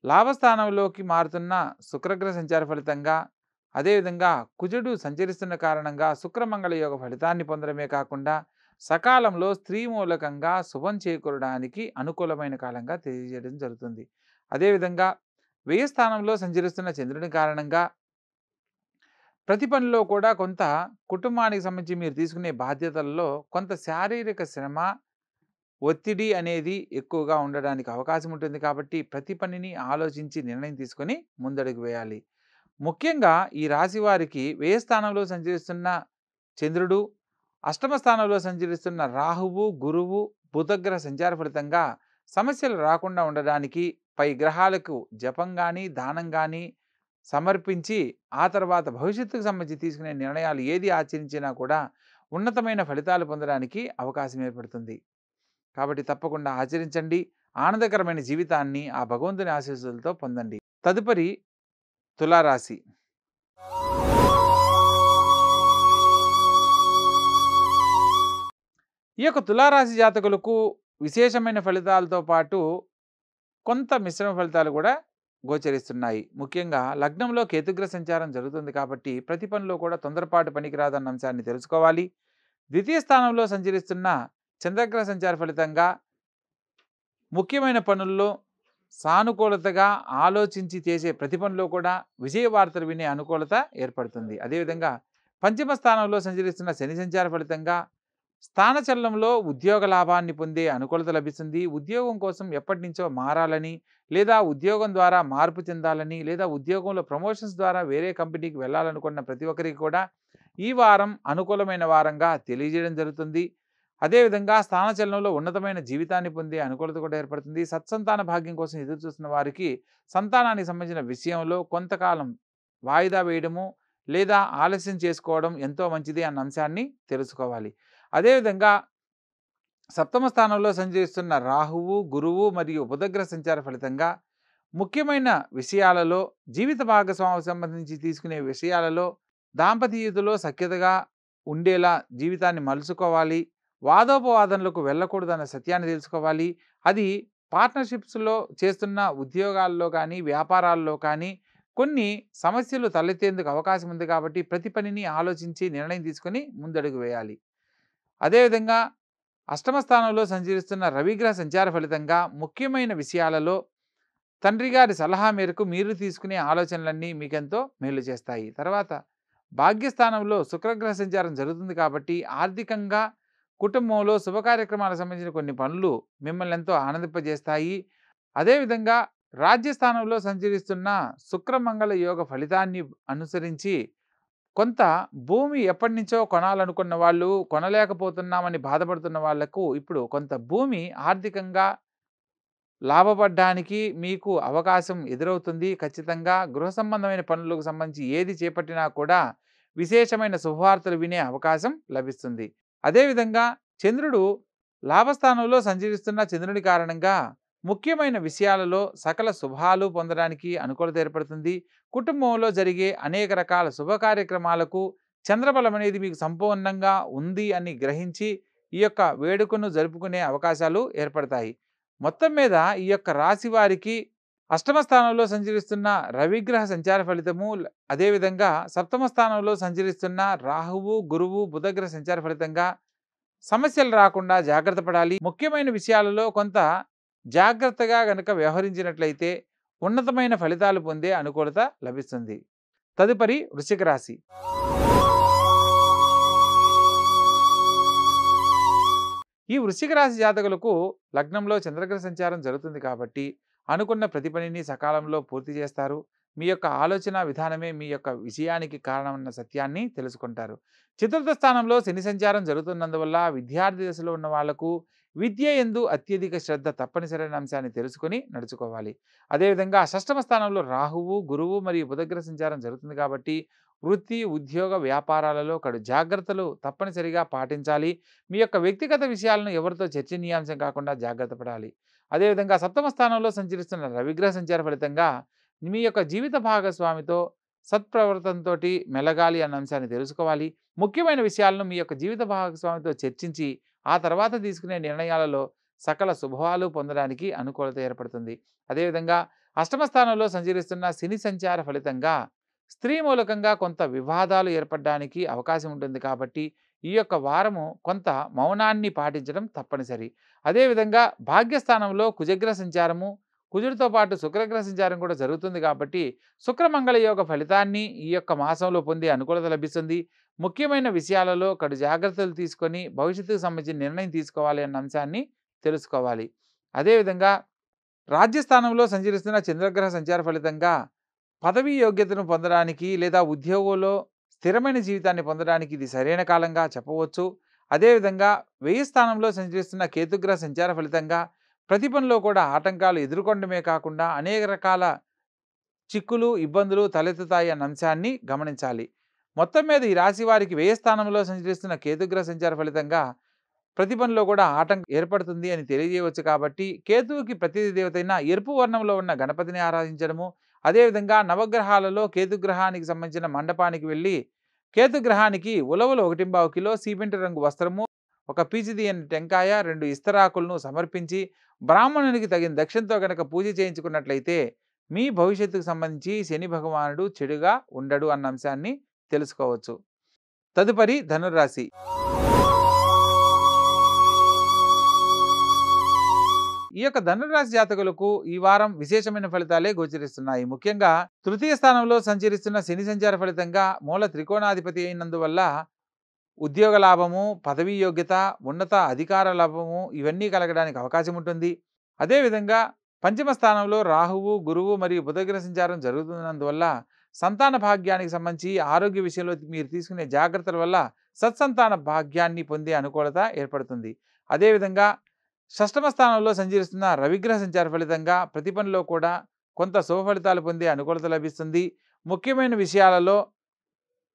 లాభస్థానంలోకి మారుతున్న శుక్రగ్రహ సంచార ఫలితంగా అదేవిధంగా కుజుడు సంచరిస్తున్న కారణంగా శుక్రమంగళ యోగ ఫలితాన్ని పొందడమే కాకుండా సకాలంలో స్త్రీ మూలకంగా శుభం చేకూరడానికి అనుకూలమైన కాలంగా తెలియజేయడం జరుగుతుంది. అదేవిధంగా వ్యయ స్థానంలో సంచరిస్తున్న చంద్రుని కారణంగా ప్రతి పనిలో కూడా కొంత కుటుంబానికి సంబంధించి మీరు తీసుకునే బాధ్యతల్లో కొంత శారీరక శ్రమ ఒత్తిడి అనేది ఎక్కువగా ఉండడానికి అవకాశం ఉంటుంది కాబట్టి ప్రతి పనిని ఆలోచించి నిర్ణయం తీసుకొని ముందడుగు వేయాలి. ముఖ్యంగా ఈ రాశి వారికి వ్యయస్థానంలో సంచరిస్తున్న చంద్రుడు అష్టమ స్థానంలో సంచరిస్తున్న రాహువు గురువు బుధగ్రహ సంచార ఫలితంగా సమస్యలు రాకుండా ఉండడానికి పై గ్రహాలకు జపం కానీ దానం కానీ సమర్పించి ఆ తర్వాత భవిష్యత్తుకు సంబంధించి తీసుకునే నిర్ణయాలు ఏది ఆచరించినా కూడా ఉన్నతమైన ఫలితాలు పొందడానికి అవకాశం ఏర్పడుతుంది. కాబట్టి తప్పకుండా ఆచరించండి. ఆనందకరమైన జీవితాన్ని ఆ భగవంతుని ఆశీస్సులతో పొందండి. తదుపరి తులారాశి. ఈ యొక్క తులారాశి జాతకులకు విశేషమైన ఫలితాలతో పాటు కొంత మిశ్రమ ఫలితాలు కూడా గోచరిస్తున్నాయి. ముఖ్యంగా లగ్నంలో కేతుగ్రహ సంచారం జరుగుతుంది కాబట్టి ప్రతి పనిలో కూడా తొందరపాటు పనికిరాదన్న అంశాన్ని తెలుసుకోవాలి. ద్వితీయ స్థానంలో సంచరిస్తున్న చంద్రగ్రహ సంచార ఫలితంగా ముఖ్యమైన పనుల్లో సానుకూలతగా ఆలోచించి చేసే ప్రతి పనిలో కూడా విజయ వార్తలు వినే అనుకూలత ఏర్పడుతుంది. అదేవిధంగా పంచమ స్థానంలో సంచరిస్తున్న శని సంచార ఫలితంగా స్థానచలనంలో ఉద్యోగ లాభాన్ని పొందే అనుకూలత లభిస్తుంది. ఉద్యోగం కోసం ఎప్పటి నుంచో మారాలని లేదా ఉద్యోగం ద్వారా మార్పు చెందాలని లేదా ఉద్యోగంలో ప్రమోషన్స్ ద్వారా వేరే కంపెనీకి వెళ్ళాలనుకున్న ప్రతి ఒక్కరికి కూడా ఈ వారం అనుకూలమైన వారంగా తెలియజేయడం జరుగుతుంది. అదేవిధంగా స్థానచలనంలో ఉన్నతమైన జీవితాన్ని పొందే అనుకూలత కూడా ఏర్పడుతుంది. సత్సంతాన భాగ్యం కోసం ఎదురు చూస్తున్న వారికి సంతానానికి సంబంధించిన విషయంలో కొంతకాలం వాయిదా వేయడము లేదా ఆలస్యం చేసుకోవడం ఎంతో మంచిది అన్న అంశాన్ని తెలుసుకోవాలి. అదేవిధంగా సప్తమ స్థానంలో సంచరిస్తున్న రాహువు గురువు మరియు ఉపదగ్ర సంచార ఫలితంగా ముఖ్యమైన విషయాలలో జీవిత భాగస్వామి సంబంధించి తీసుకునే విషయాలలో దాంపతీయతలో సఖ్యతగా ఉండేలా జీవితాన్ని మలుచుకోవాలి. వాదోపవాదనలకు వెళ్ళకూడదన్న సత్యాన్ని తెలుసుకోవాలి. అది పార్ట్నర్షిప్స్లో చేస్తున్న ఉద్యోగాల్లో కానీ వ్యాపారాల్లో కానీ కొన్ని సమస్యలు తలెత్తేందుకు అవకాశం ఉంది కాబట్టి ప్రతి పనిని ఆలోచించి నిర్ణయం తీసుకొని ముందడుగు వేయాలి. అదేవిధంగా అష్టమ స్థానంలో సంచరిస్తున్న రవిగ్రహ సంచార ఫలితంగా ముఖ్యమైన విషయాలలో తండ్రి గారి సలహా మేరకు మీరు తీసుకునే ఆలోచనలన్నీ మీకెంతో మేలు చేస్తాయి. తర్వాత భాగ్యస్థానంలో శుక్రగ్రహ సంచారం జరుగుతుంది కాబట్టి ఆర్థికంగా కుటుంబంలో శుభ కార్యక్రమాలకు సంబంధించిన కొన్ని పనులు మిమ్మల్ని ఎంతో ఆనందింపజేస్తాయి. అదేవిధంగా రాజ్యస్థానంలో సంచరిస్తున్న శుక్రమంగళ యోగ ఫలితాన్ని అనుసరించి కొంత భూమి ఎప్పటి నుంచో కొనాలనుకున్న వాళ్ళు కొనలేకపోతున్నామని బాధపడుతున్న వాళ్ళకు ఇప్పుడు కొంత భూమి ఆర్థికంగా లాభపడడానికి మీకు అవకాశం ఎదురవుతుంది. ఖచ్చితంగా గృహ సంబంధమైన పనులకు సంబంధించి ఏది చేపట్టినా కూడా విశేషమైన శుభవార్తలు వినే అవకాశం లభిస్తుంది. అదేవిధంగా చంద్రుడు లాభస్థానంలో సంచరిస్తున్న చంద్రుని కారణంగా ముఖ్యమైన విషయాలలో సకల శుభాలు పొందడానికి అనుకూలత ఏర్పడుతుంది. కుటుంబంలో జరిగే అనేక రకాల శుభ కార్యక్రమాలకు చంద్రబలం అనేది మీకు సంపూర్ణంగా ఉంది అని గ్రహించి ఈ యొక్క వేడుకను జరుపుకునే అవకాశాలు ఏర్పడతాయి. మొత్తం మీద ఈ యొక్క రాశి వారికి అష్టమ స్థానంలో సంచరిస్తున్న రవిగ్రహ సంచార ఫలితము అదేవిధంగా సప్తమ స్థానంలో సంచరిస్తున్న రాహువు గురువు బుధగ్రహ సంచార ఫలితంగా సమస్యలు రాకుండా జాగ్రత్త పడాలి. ముఖ్యమైన విషయాలలో కొంత జాగ్రత్తగా గనక వ్యవహరించినట్లయితే ఉన్నతమైన ఫలితాలు పొందే అనుకూలత లభిస్తుంది. తదుపరి వృశ్చిక రాశి. ఈ వృశ్చిక రాశి జాతకులకు లగ్నంలో చంద్రగ్రహ సంచారం జరుగుతుంది కాబట్టి అనుకున్న ప్రతి పనిని సకాలంలో పూర్తి చేస్తారు. మీ యొక్క ఆలోచన విధానమే మీ యొక్క విజయానికి కారణమన్న సత్యాన్ని తెలుసుకుంటారు. చతుర్థ స్థానంలో శని సంచారం జరుగుతున్నందువల్ల విద్యార్థి దశలో ఉన్న వాళ్ళకు విద్య ఎందు అత్యధిక శ్రద్ధ తప్పనిసరైన అంశాన్ని తెలుసుకొని నడుచుకోవాలి. అదేవిధంగా షష్టమ స్థానంలో రాహువు గురువు మరియు బుధగ్ర సంచారం జరుగుతుంది కాబట్టి వృత్తి ఉద్యోగ వ్యాపారాలలో కడు జాగ్రత్తలు తప్పనిసరిగా పాటించాలి. మీ యొక్క వ్యక్తిగత విషయాలను ఎవరితో చర్చనీయాంశం కాకుండా జాగ్రత్త పడాలి. అదేవిధంగా సప్తమ స్థానంలో సంచరిస్తున్న రవిగ్రహ సంచార ఫలితంగా మీ యొక్క జీవిత భాగస్వామితో సత్ప్రవర్తనతో మెలగాలి అన్న అంశాన్ని తెలుసుకోవాలి. ముఖ్యమైన విషయాలను మీ యొక్క జీవిత భాగస్వామితో చర్చించి ఆ తర్వాత తీసుకునే నిర్ణయాలలో సకల శుభవాలు పొందడానికి అనుకూలత ఏర్పడుతుంది. అదేవిధంగా అష్టమ స్థానంలో సంచరిస్తున్న శని సంచార ఫలితంగా స్త్రీ మూలకంగా కొంత వివాదాలు ఏర్పడడానికి అవకాశం ఉంటుంది కాబట్టి ఈ యొక్క వారము కొంత మౌనాన్ని పాటించడం తప్పనిసరి. అదేవిధంగా భాగ్యస్థానంలో కుజగ్రహ సంచారము కుజుడితో పాటు శుక్రగ్రహ సంచారం కూడా జరుగుతుంది కాబట్టి శుక్రమంగళ యోగ ఫలితాన్ని ఈ యొక్క మాసంలో పొందే అనుకూలత లభిస్తుంది. ముఖ్యమైన విషయాలలో కడు జాగ్రత్తలు తీసుకొని భవిష్యత్తుకు సంబంధించిన నిర్ణయం తీసుకోవాలి అన్న అంశాన్ని తెలుసుకోవాలి. అదేవిధంగా రాజ్యస్థానంలో సంచరిస్తున్న చంద్రగ్రహ సంచార ఫలితంగా పదవీ యోగ్యతను పొందడానికి లేదా ఉద్యోగంలో స్థిరమైన జీవితాన్ని పొందడానికి ఇది సరైన కాలంగా చెప్పవచ్చు. అదేవిధంగా వెయ్యి స్థానంలో సంచరిస్తున్న కేతుగ్రహ సంచార ఫలితంగా ప్రతి పనిలో కూడా ఆటంకాలు ఎదుర్కొనడమే కాకుండా అనేక రకాల చిక్కులు ఇబ్బందులు తలెత్తుతాయి అన్న అంశాన్ని గమనించాలి. మొత్తం మీద ఈ రాశి వారికి వ్యయ స్థానంలో సంచరిస్తున్న కేతుగ్రహ సంచార ఫలితంగా ప్రతి పనిలో కూడా ఆటంకం ఏర్పడుతుంది అని తెలియజేయవచ్చు కాబట్టి కేతువుకి ప్రతిదీ దేవతైన ఎరుపు వర్ణంలో ఉన్న గణపతిని ఆరాధించడము అదేవిధంగా నవగ్రహాలలో కేతుగ్రహానికి సంబంధించిన మండపానికి వెళ్ళి కేతుగ్రహానికి ఉలవలు ఒకటింబావు కిలో సిమెంట్ రంగు వస్త్రము ఒక పీచిది అని టెంకాయ రెండు ఇస్తరాకులను సమర్పించి బ్రాహ్మణునికి తగిన దక్షిణతో గనక పూజ చేయించుకున్నట్లయితే మీ భవిష్యత్తుకు సంబంధించి శని భగవానుడు చెడుగా ఉండడు అన్న అంశాన్ని తెలుసుకోవచ్చు. తదుపరి ధనురాశి ఈ యొక్క ధనురాశి జాతకులకు ఈ వారం విశేషమైన ఫలితాలే గోచరిస్తున్నాయి. ముఖ్యంగా తృతీయ స్థానంలో సంచరిస్తున్న శని సంచార ఫలితంగా మూల త్రికోణాధిపతి అయినందువల్ల ఉద్యోగ లాభము పదవీ యోగ్యత ఉన్నత అధికార లాభము ఇవన్నీ కలగడానికి అవకాశం ఉంటుంది. అదేవిధంగా పంచమ స్థానంలో రాహువు గురువు మరియు బుధగ్రహ సంచారం జరుగుతున్నందువల్ల సంతాన భాగ్యానికి సంబంధించి ఆరోగ్య విషయంలో మీరు తీసుకునే జాగ్రత్తల వల్ల సత్సంతాన భాగ్యాన్ని పొందే అనుకూలత ఏర్పడుతుంది. అదేవిధంగా షష్టమ స్థానంలో సంచరిస్తున్న రవిగ్రహ సంచార ఫలితంగా ప్రతి పనిలో కూడా కొంత శుభ ఫలితాలు పొందే అనుకూలత లభిస్తుంది. ముఖ్యమైన విషయాలలో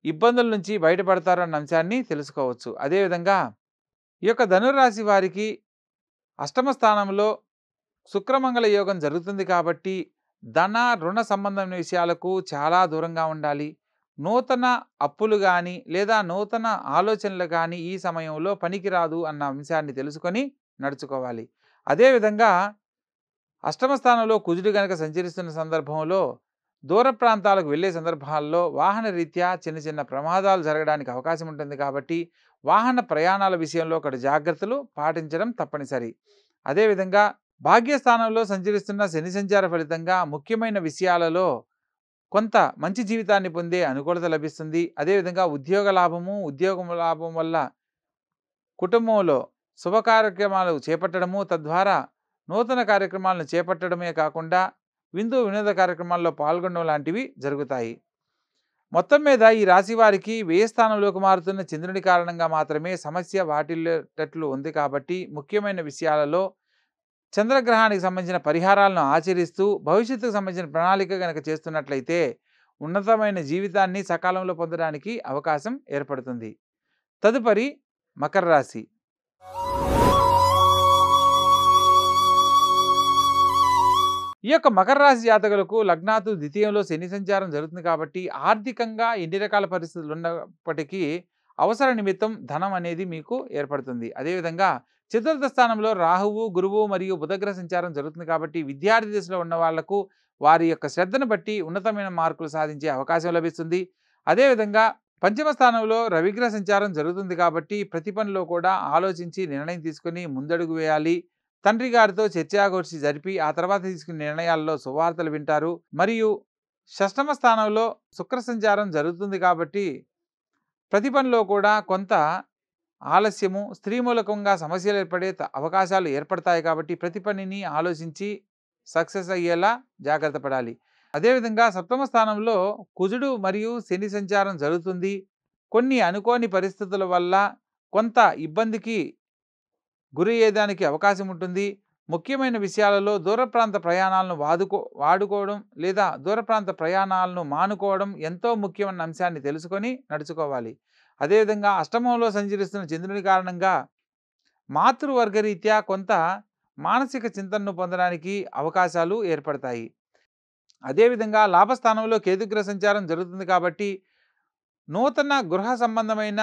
ఇబ్బందుల నుంచి బయటపడతారు అన్న అంశాన్ని తెలుసుకోవచ్చు. అదేవిధంగా ఈ యొక్క ధనురాశి వారికి అష్టమ స్థానంలో శుక్రమంగళ యోగం జరుగుతుంది కాబట్టి ధన రుణ సంబంధమైన విషయాలకు చాలా దూరంగా ఉండాలి. నూతన అప్పులు కానీ లేదా నూతన ఆలోచనలు కానీ ఈ సమయంలో పనికిరాదు అన్న అంశాన్ని తెలుసుకొని నడుచుకోవాలి. అదేవిధంగా అష్టమ స్థానంలో కుజుడు కనుక సంచరిస్తున్న సందర్భంలో దూర ప్రాంతాలకు వెళ్ళే సందర్భాల్లో వాహన రీత్యా చిన్న చిన్న ప్రమాదాలు జరగడానికి అవకాశం ఉంటుంది కాబట్టి వాహన ప్రయాణాల విషయంలో ఒకటి జాగ్రత్తలు పాటించడం తప్పనిసరి. అదేవిధంగా భాగ్యస్థానంలో సంచరిస్తున్న శని సంచార ఫలితంగా ముఖ్యమైన విషయాలలో కొంత మంచి జీవితాన్ని పొందే అనుకూలత లభిస్తుంది. అదేవిధంగా ఉద్యోగ లాభము ఉద్యోగం లాభం వల్ల కుటుంబంలో శుభ కార్యక్రమాలు చేపట్టడము తద్వారా నూతన కార్యక్రమాలను చేపట్టడమే కాకుండా విందు వినోద కార్యక్రమాల్లో పాల్గొనడం లాంటివి జరుగుతాయి. మొత్తం మీద ఈ రాశి వారికి వ్యయస్థానంలోకి మారుతున్న చంద్రుని కారణంగా మాత్రమే సమస్య వాటిల్లేటట్లు ఉంది కాబట్టి ముఖ్యమైన విషయాలలో చంద్రగ్రహానికి సంబంధించిన పరిహారాలను ఆచరిస్తూ భవిష్యత్తుకు సంబంధించిన ప్రణాళిక కనుక చేస్తున్నట్లయితే ఉన్నతమైన జీవితాన్ని సకాలంలో పొందడానికి అవకాశం ఏర్పడుతుంది. తదుపరి మకర రాశి. ఈ యొక్క మకర రాశి జాతకులకు లగ్నాతు ద్వితీయంలో శని సంచారం జరుగుతుంది కాబట్టి ఆర్థికంగా ఎన్ని రకాల పరిస్థితులు ఉన్నప్పటికీ అవసర నిమిత్తం ధనం అనేది మీకు ఏర్పడుతుంది. అదేవిధంగా చతుర్థ స్థానంలో రాహువు గురువు మరియు బుధగ్రహ సంచారం జరుగుతుంది కాబట్టి విద్యార్థి దశలో ఉన్న వాళ్ళకు వారి యొక్క శ్రద్ధను బట్టి ఉన్నతమైన మార్కులు సాధించే అవకాశం లభిస్తుంది. అదేవిధంగా పంచమ స్థానంలో రవిగ్రహ సంచారం జరుగుతుంది కాబట్టి ప్రతి పనిలో కూడా ఆలోచించి నిర్ణయం తీసుకుని ముందడుగు వేయాలి. తండ్రి గారితో చర్చాగోర్చి జరిపి ఆ తర్వాత తీసుకునే నిర్ణయాల్లో సువార్తలు వింటారు. మరియు షష్టమ స్థానంలో శుక్ర సంచారం జరుగుతుంది కాబట్టి ప్రతి పనిలో కూడా కొంత ఆలస్యము స్త్రీ మూలకంగా సమస్యలు ఏర్పడే అవకాశాలు ఏర్పడతాయి కాబట్టి ప్రతి పనిని ఆలోచించి సక్సెస్ అయ్యేలా జాగ్రత్త పడాలి. అదేవిధంగా సప్తమ స్థానంలో కుజుడు మరియు శని సంచారం జరుగుతుంది. కొన్ని అనుకోని పరిస్థితుల వల్ల కొంత ఇబ్బందికి గురి అయ్యేదానికి అవకాశం ఉంటుంది. ముఖ్యమైన విషయాలలో దూర ప్రాంత ప్రయాణాలను వాదుకో వాడుకోవడం లేదా దూర ప్రాంత ప్రయాణాలను మానుకోవడం ఎంతో ముఖ్యమైన అంశాన్ని తెలుసుకొని నడుచుకోవాలి. అదేవిధంగా అష్టమంలో సంచరిస్తున్న చంద్రుని కారణంగా మాతృవర్గరీత్యా కొంత మానసిక చింతనను పొందడానికి అవకాశాలు ఏర్పడతాయి. అదేవిధంగా లాభస్థానంలో కేతుగ్రహ సంచారం జరుగుతుంది కాబట్టి నూతన గృహ సంబంధమైన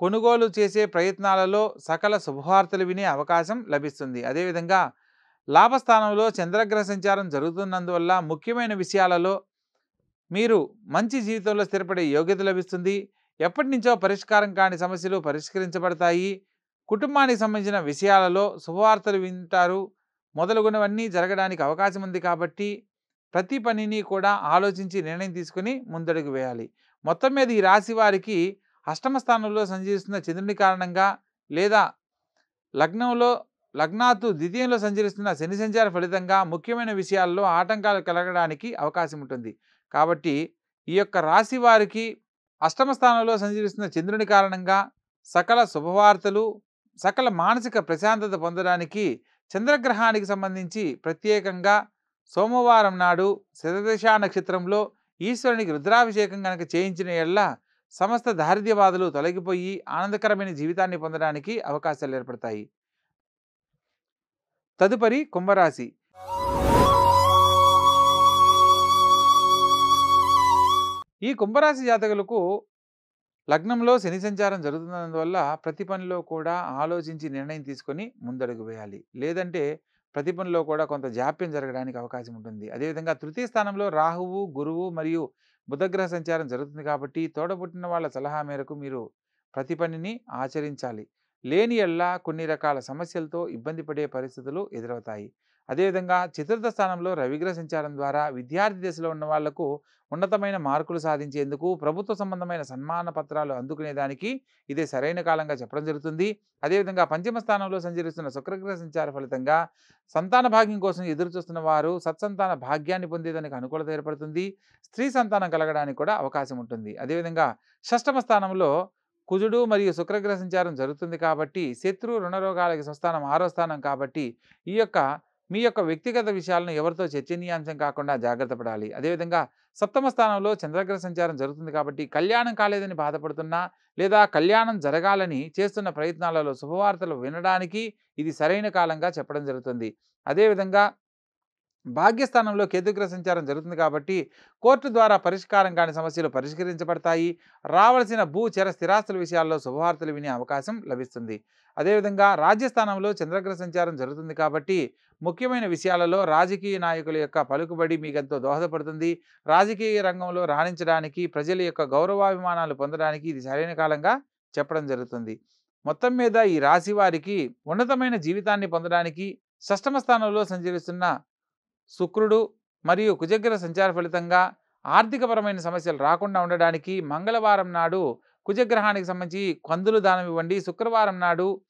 కొనుగోలు చేసే ప్రయత్నాలలో సకల శుభవార్తలు వినే అవకాశం లభిస్తుంది. అదేవిధంగా లాభస్థానంలో చంద్రగ్రహ సంచారం జరుగుతున్నందువల్ల ముఖ్యమైన విషయాలలో మీరు మంచి జీవితంలో స్థిరపడే యోగ్యత లభిస్తుంది. ఎప్పటి నుంచో పరిష్కారం కాని సమస్యలు పరిష్కరించబడతాయి. కుటుంబానికి సంబంధించిన విషయాలలో శుభవార్తలు వింటారు. మొదలుగునవన్నీ జరగడానికి అవకాశం ఉంది కాబట్టి ప్రతి పనిని కూడా ఆలోచించి నిర్ణయం తీసుకుని ముందడుగు వేయాలి. మొత్తం మీద ఈ రాశి వారికి అష్టమ స్థానంలో సంచరిస్తున్న చంద్రుని కారణంగా లేదా లగ్నంలో లగ్నాతు ద్వితీయంలో సంచరిస్తున్న శని సంచార ఫలితంగా ముఖ్యమైన విషయాల్లో ఆటంకాలు కలగడానికి అవకాశం ఉంటుంది. కాబట్టి ఈ యొక్క రాశి వారికి అష్టమ స్థానంలో సంచరిస్తున్న చంద్రుని కారణంగా సకల శుభవార్తలు సకల మానసిక ప్రశాంతత పొందడానికి చంద్రగ్రహానికి సంబంధించి ప్రత్యేకంగా సోమవారం నాడు శతదశా నక్షత్రంలో ఈశ్వరునికి రుద్రాభిషేకం కనుక చేయించిన ఎడల సమస్త దారిద్ర్యవాదులు తొలగిపోయి ఆనందకరమైన జీవితాన్ని పొందడానికి అవకాశాలు ఏర్పడతాయి. తదుపరి కుంభరాశి. ఈ కుంభరాశి జాతకులకు లగ్నంలో శని సంచారం జరుగుతున్నందువల్ల ప్రతి పనిలో కూడా ఆలోచించి నిర్ణయం తీసుకొని ముందడుగు వేయాలి. లేదంటే ప్రతి పనిలో కూడా కొంత జాప్యం జరగడానికి అవకాశం ఉంటుంది. అదేవిధంగా తృతీయ స్థానంలో రాహువు గురువు మరియు బుధగ్రహ సంచారం జరుగుతుంది కాబట్టి తోడబుట్టిన వాళ్ళ సలహా మేరకు మీరు ప్రతి పనిని ఆచరించాలి. లేని ఎల్లా కొన్ని రకాల సమస్యలతో ఇబ్బంది పడే పరిస్థితులు ఎదురవుతాయి. అదేవిధంగా చతుర్థ స్థానంలో రవిగ్రహ సంచారం ద్వారా విద్యార్థి దశలో ఉన్న వాళ్ళకు ఉన్నతమైన మార్కులు సాధించేందుకు ప్రభుత్వ సంబంధమైన సన్మాన పత్రాలు అందుకునేదానికి ఇదే సరైన కాలంగా చెప్పడం జరుగుతుంది. అదేవిధంగా పంచమ స్థానంలో సంచరిస్తున్న శుక్రగ్రహ సంచార ఫలితంగా సంతాన భాగ్యం కోసం ఎదురుచూస్తున్న వారు సత్సంతాన భాగ్యాన్ని పొందేదానికి అనుకూలత ఏర్పడుతుంది. స్త్రీ సంతానం కలగడానికి కూడా అవకాశం ఉంటుంది. అదేవిధంగా షష్టమ స్థానంలో కుజుడు మరియు శుక్రగ్రహ సంచారం జరుగుతుంది కాబట్టి శత్రు రుణరోగాలకి స్వస్థానం ఆరో స్థానం కాబట్టి ఈ యొక్క మీ యొక్క వ్యక్తిగత విషయాలను ఎవరితో చర్చనీయాంశం కాకుండా జాగ్రత్త పడాలి. అదేవిధంగా సప్తమ స్థానంలో చంద్రగ్రహ సంచారం జరుగుతుంది కాబట్టి కళ్యాణం కాలేదని బాధపడుతున్నా లేదా కళ్యాణం జరగాలని చేస్తున్న ప్రయత్నాలలో శుభవార్తలు వినడానికి ఇది సరైన కాలంగా చెప్పడం జరుగుతుంది. అదేవిధంగా భాగ్యస్థానంలో కేతుగ్ర సంచారం జరుగుతుంది కాబట్టి కోర్టు ద్వారా పరిష్కారం కాని సమస్యలు పరిష్కరించబడతాయి. రావలసిన భూ చర స్థిరాస్తుల విషయాల్లో శుభవార్తలు వినే అవకాశం లభిస్తుంది. అదేవిధంగా రాజ్యస్థానంలో చంద్రగ్రహ సంచారం జరుగుతుంది కాబట్టి ముఖ్యమైన విషయాలలో రాజకీయ నాయకుల యొక్క పలుకుబడి మీకు ఎంతో దోహదపడుతుంది. రాజకీయ రంగంలో రాణించడానికి ప్రజల యొక్క గౌరవాభిమానాలు పొందడానికి ఇది సరైన కాలంగా చెప్పడం జరుగుతుంది. మొత్తం మీద ఈ రాశి వారికి ఉన్నతమైన జీవితాన్ని పొందడానికి షష్టమ స్థానంలో సంచరిస్తున్న శుక్రుడు మరియు కుజగ్ర సంచార ఫలితంగా ఆర్థికపరమైన సమస్యలు రాకుండా ఉండడానికి మంగళవారం నాడు కుజగ్రహానికి సంబంధించి కందులు దానం ఇవ్వండి. శుక్రవారం నాడు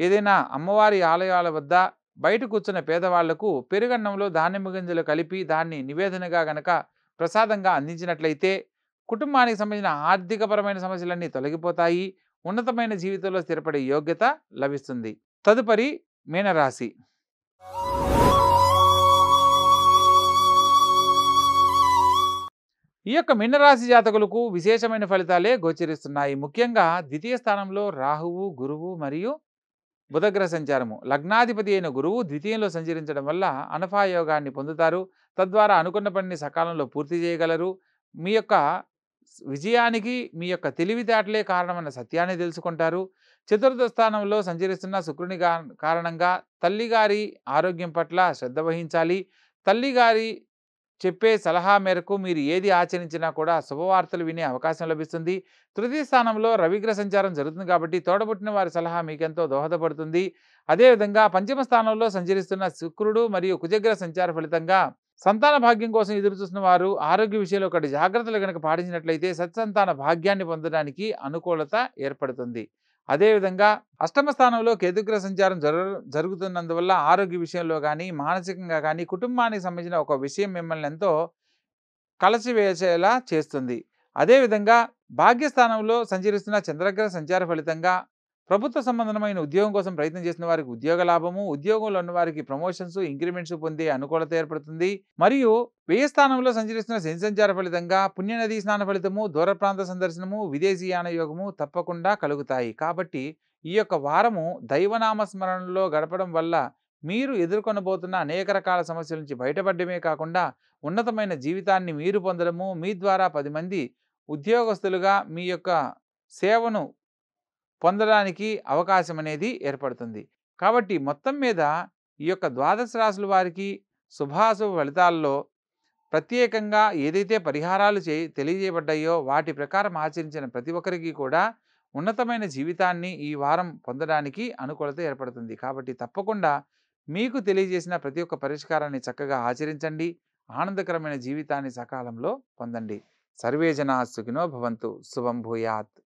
ఏదైనా అమ్మవారి ఆలయాల వద్ద బయట కూర్చున్న పేదవాళ్ళకు పెరుగన్నంలో ధాన్యం గింజలు కలిపి దాన్ని నివేదనగా గనక ప్రసాదంగా అందించినట్లయితే కుటుంబానికి సంబంధించిన ఆర్థికపరమైన సమస్యలన్నీ తొలగిపోతాయి. ఉన్నతమైన జీవితంలో స్థిరపడే యోగ్యత లభిస్తుంది. తదుపరి మీనరాశి. ఈ యొక్క మిన్నరాశి జాతకులకు విశేషమైన ఫలితాలే గోచరిస్తున్నాయి. ముఖ్యంగా ద్వితీయ స్థానంలో రాహువు గురువు మరియు బుధగ్రహ సంచారము. లగ్నాధిపతి అయిన గురువు ద్వితీయంలో సంచరించడం వల్ల అనఫాయోగాన్ని పొందుతారు. తద్వారా అనుకున్న పనిని సకాలంలో పూర్తి చేయగలరు. మీ యొక్క విజయానికి మీ యొక్క తెలివితేటలే కారణమన్న సత్యాన్ని తెలుసుకుంటారు. చతుర్థ స్థానంలో సంచరిస్తున్న శుక్రుని కారణంగా తల్లిగారి ఆరోగ్యం పట్ల శ్రద్ధ వహించాలి. తల్లిగారి చెప్పే సలహా మేరకు మీరు ఏది ఆచరించినా కూడా శుభవార్తలు వినే అవకాశం లభిస్తుంది. తృతీయ స్థానంలో రవిగ్రహ సంచారం జరుగుతుంది కాబట్టి తోడబుట్టిన వారి సలహా మీకెంతో దోహదపడుతుంది. అదేవిధంగా పంచమ స్థానంలో సంచరిస్తున్న శుక్రుడు మరియు కుజగ్రహ సంచార ఫలితంగా సంతాన భాగ్యం కోసం ఎదురు చూసిన వారు ఆరోగ్య విషయంలో ఒకటి జాగ్రత్తలు కనుక పాటించినట్లయితే సత్సంతాన భాగ్యాన్ని పొందడానికి అనుకూలత ఏర్పడుతుంది. అదేవిధంగా అష్టమ స్థానంలో కేతుగ్రహ సంచారం జరు జరుగుతున్నందువల్ల ఆరోగ్య విషయంలో కానీ మానసికంగా కానీ కుటుంబానికి సంబంధించిన ఒక విషయం మిమ్మల్ని ఎంతో కలచివేసేలా చేస్తుంది. అదేవిధంగా భాగ్యస్థానంలో సంచరిస్తున్న చంద్రగ్రహ సంచార ఫలితంగా ప్రభుత్వ సంబంధమైన ఉద్యోగం కోసం ప్రయత్నం చేసిన వారికి ఉద్యోగ లాభము ఉద్యోగంలో ఉన్న వారికి ప్రమోషన్స్ ఇంక్రిమెంట్స్ పొందే అనుకూలత ఏర్పడుతుంది. మరియు వ్యయ స్థానంలో సంచరిస్తున్న శని సంచార ఫలితంగా పుణ్యనదీ స్నాన ఫలితము దూర ప్రాంత సందర్శనము విదేశీయాన యోగము తప్పకుండా కలుగుతాయి. కాబట్టి ఈ యొక్క వారము దైవనామ స్మరణలో గడపడం వల్ల మీరు ఎదుర్కొనబోతున్న అనేక రకాల సమస్యల నుంచి బయటపడమే కాకుండా ఉన్నతమైన జీవితాన్ని మీరు పొందడము మీ ద్వారా పది మంది ఉద్యోగస్తులుగా మీ యొక్క సేవను పొందడానికి అవకాశం అనేది ఏర్పడుతుంది. కాబట్టి మొత్తం మీద ఈ యొక్క ద్వాదశ రాశుల వారికి శుభాశుభ ఫలితాల్లో ప్రత్యేకంగా ఏదైతే పరిహారాలు చే తెలియజేయబడ్డాయో వాటి ప్రకారం ఆచరించిన ప్రతి ఒక్కరికి కూడా ఉన్నతమైన జీవితాన్ని ఈ వారం పొందడానికి అనుకూలత ఏర్పడుతుంది. కాబట్టి తప్పకుండా మీకు తెలియజేసిన ప్రతి ఒక్క పరిష్కారాన్ని చక్కగా ఆచరించండి. ఆనందకరమైన జీవితాన్ని సకాలంలో పొందండి. సర్వే జనా సుఖినో భవంతు. శుభం భూయాత్.